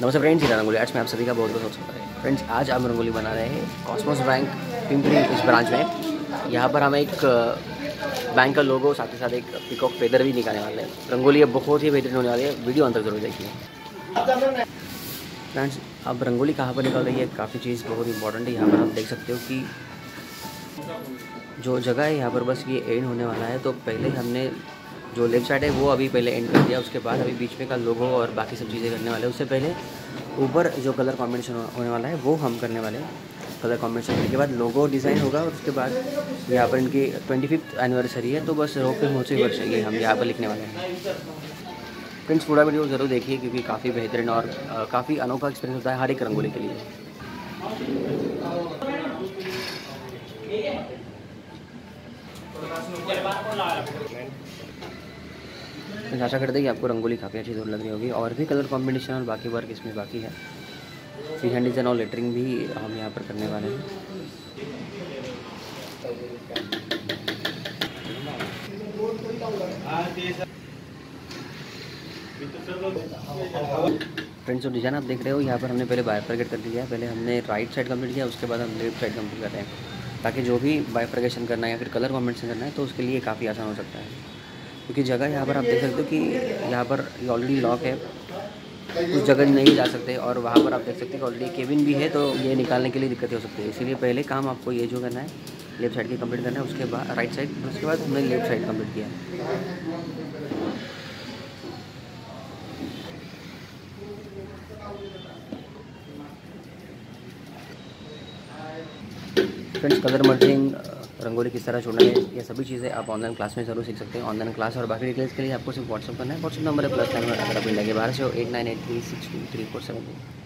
नमस्ते फ्रेंड्स, ये रंगोली आर्ट्स में आप सभी का बहुत बहुत स्वागत है। फ्रेंड्स, आज हम रंगोली बना रहे हैं कॉस्मोस बैंक पिंपरी इस ब्रांच में। यहाँ पर हम एक बैंक का लोगो साथ ही साथ एक पिकॉक फेदर भी निकालने वाले हैं। रंगोली अब बहुत ही बेहतरीन होने वाली है। वीडियो अंतर ज़रूर देखिए। फ्रेंड्स, अब रंगोली कहाँ पर निकाल रही है? काफ़ी चीज़ बहुत इंपॉर्टेंट है। यहाँ पर आप देख सकते हो कि जो जगह है, यहाँ पर बस ये एंड होने वाला है। तो पहले हमने जो लेफ़्ट साइड है, वो अभी पहले एंड कर दिया, उसके बाद अभी बीच में का लोगो और बाकी सब चीज़ें करने वाले हैं। उससे पहले ऊपर जो कलर कॉम्बिनेशन होने वाला है, वो हम करने वाले हैं कलर कॉम्बिनेशन करने के बाद लोगो डिज़ाइन होगा और उसके बाद यहाँ पर इनकी ट्वेंटी फिफ्थ एनिवर्सरी है तो बस रोके मोचे वर्ष ये हम यहाँ पर लिखने वाले हैं। फ्रेंड्स पूरा वीडियो ज़रूर देखिए, क्योंकि काफ़ी बेहतरीन और काफ़ी अनोखा एक्सपीरियंस होता है हर एक रंगोली के लिए। मैं आशा करते कि आपको रंगोली काफ़ी अच्छी ज़रूर लग रही होगी। और भी कलर कॉम्बिनेशन और बाकी वर्क इसमें बाकी है। फ्री हैंड डिज़ाइन और लेटरिंग भी हम यहाँ पर करने वाले हैं। फ्रेंड्स जो डिज़ाइन आप देख रहे हो, यहाँ पर हमने पहले बायफर्गेट कर दिया है। पहले हमने राइट साइड कंप्लीट किया, उसके बाद हम लेफ़्ट साइड कंप्लीट कर रहे हैं। ताकि जो भी बायफर्गेशन करना है या फिर कलर कॉम्बिनेशन करना है तो उसके लिए काफ़ी आसान हो सकता है। क्योंकि जगह यहाँ पर आप देख सकते हो कि यहाँ पर ऑलरेडी लॉक है। उस जगह नहीं जा सकते और वहाँ पर आप देख सकते हैं कि ऑलरेडी केबिन भी है तो ये निकालने के लिए दिक्कत हो सकती है। इसीलिए पहले काम आपको ये जो करना है लेफ़्ट साइड की कंप्लीट करना है, उसके बाद राइट साइड उसके बाद हमने लेफ़्ट साइड कंप्लीट किया। फ्रेंड्स कलर मर्जिंग रंगोली किस तरह छोड़ना है, ये सभी चीज़ें आप ऑनलाइन क्लास में ज़रूर सीख सकते हैं ऑनलाइन क्लास और बाकी डिटेल्स के लिए आपको सिर्फ़ व्हाट्सअप करना है। व्हाट्सअप नंबर है प्लस नाइन अगर आप के बाहर से eight nine eight three six two three four seven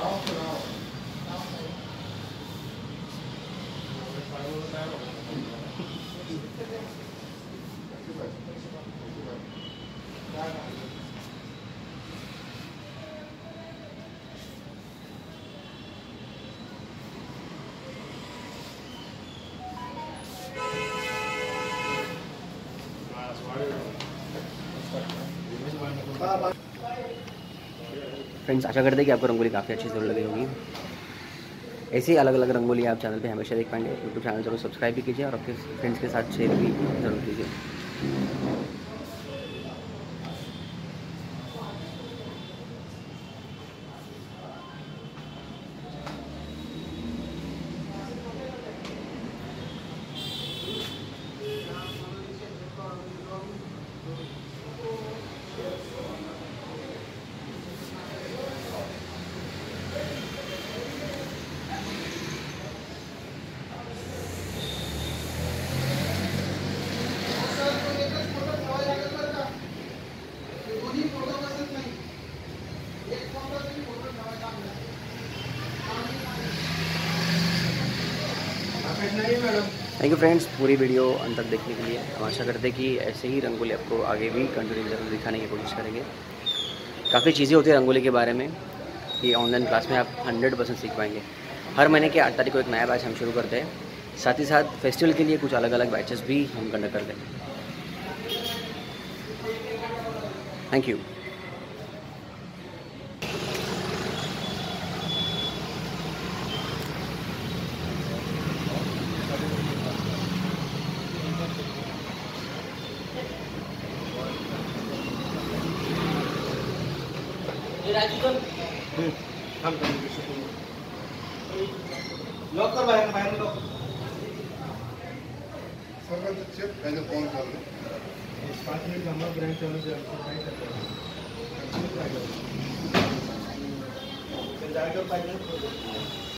나왔어요. Friends, आशा करते हैं कि आपको रंगोली काफ़ी अच्छी ज़रूर लगी होगी। ऐसी अलग अलग रंगोली आप चैनल पे हमेशा देख पाएँगे। यूट्यूब चैनल ज़रूर सब्सक्राइब भी कीजिए और आपके फ्रेंड्स के साथ शेयर भी ज़रूर कीजिए। थैंक यू फ्रेंड्स पूरी वीडियो अंत तक देखने के लिए। हम आशा करते हैं कि ऐसे ही रंगोली आपको आगे भी कंटिन्यू ज़रूर दिखाने की कोशिश करेंगे। काफ़ी चीज़ें होती है रंगोली के बारे में। कि ऑनलाइन क्लास में आप हंड्रेड परसेंट सीख पाएँगे। हर महीने के आठ तारीख को एक नया बैच हम शुरू करते हैं। साथ ही साथ फेस्टिवल के लिए कुछ अलग अलग बैचेस भी हम कंडक्ट करते हैं। थैंक यू लॉक कर बाहेर बाहेर लॉक। सर्वांचं चेक त्याचे फ़ोन चालू पाच मिनिट थांबा ब्रँच चालू जागेवर पाहिजे